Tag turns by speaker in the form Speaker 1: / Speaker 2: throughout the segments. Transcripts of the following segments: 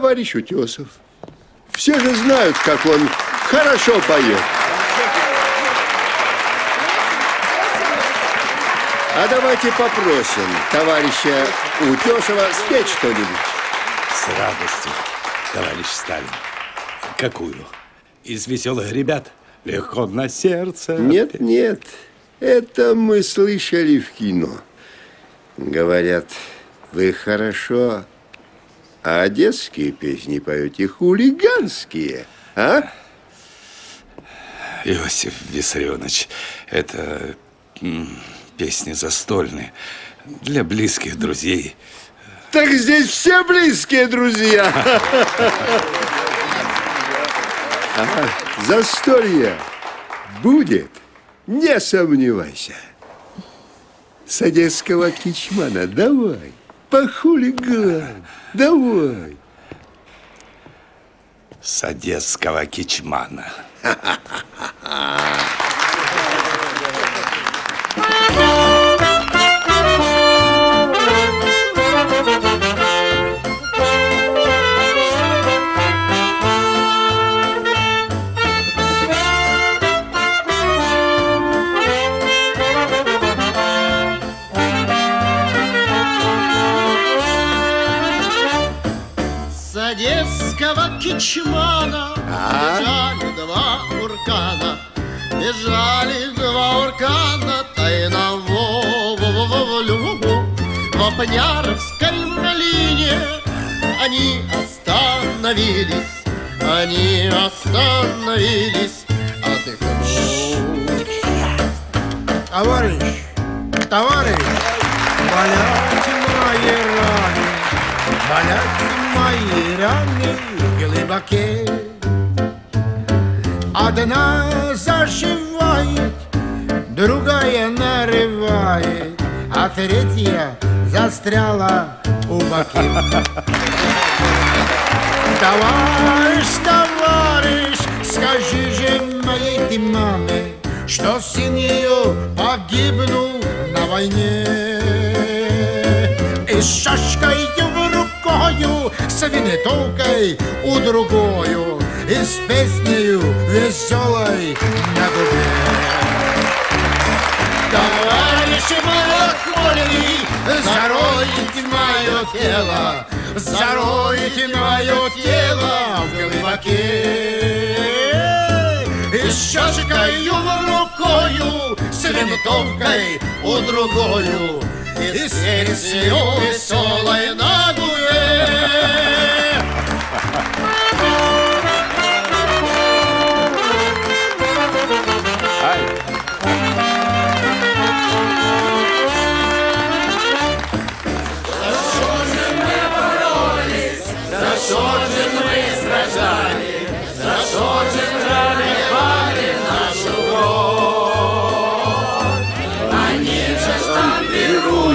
Speaker 1: товарищ Утесов. Все же знают, как он хорошо поет. А давайте попросим товарища Утесова спеть что-нибудь.
Speaker 2: С радостью, товарищ Сталин. Какую? Из веселых ребят? Легко на сердце. Нет,
Speaker 1: нет. Это мы слышали в кино. Говорят, вы хорошо а одесские песни поете хулиганские, а?
Speaker 2: Иосиф Виссарионович, это песни застольные для близких друзей.
Speaker 1: Так здесь все близкие друзья. Ага, застолье будет, не сомневайся. С одесского кичмана давай, похулиган, давай.
Speaker 2: С одесского кичмана.
Speaker 3: одесского кичмана а? Бежали два уркана Бежали два уркана Тайноволю В Пняровской долине Они остановились Они остановились Отдохнуть
Speaker 4: Товарищ, товарищ Валяйте мои раны Мои раны глубоки. Одна зашивает, другая нарывает А третья застряла у боки. Товарищ, товарищ, скажи же моей ты маме Что сын ее погибнул на войне. И с шашкой рукою, с винтовкой у другую И с песнею веселой на губе.
Speaker 3: Товарищи малохольный, заройте мое тело,
Speaker 4: Заройте мое тело в глубоке. И с щечкою
Speaker 3: рукою, с винтовкой у другую, И с песнею веселой За що ж ми страждали, за що ж проливали нашу кровь? Они же ж там берут.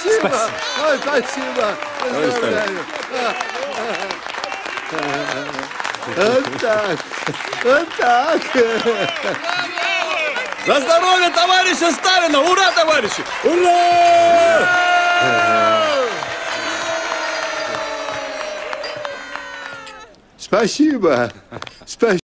Speaker 1: Спасибо. Ой, спасибо. Поздравляю. Вот так. Вот так.
Speaker 2: За здоровье товарища Сталина! Ура, товарищи! Ура!
Speaker 1: Спасибо. Спасибо.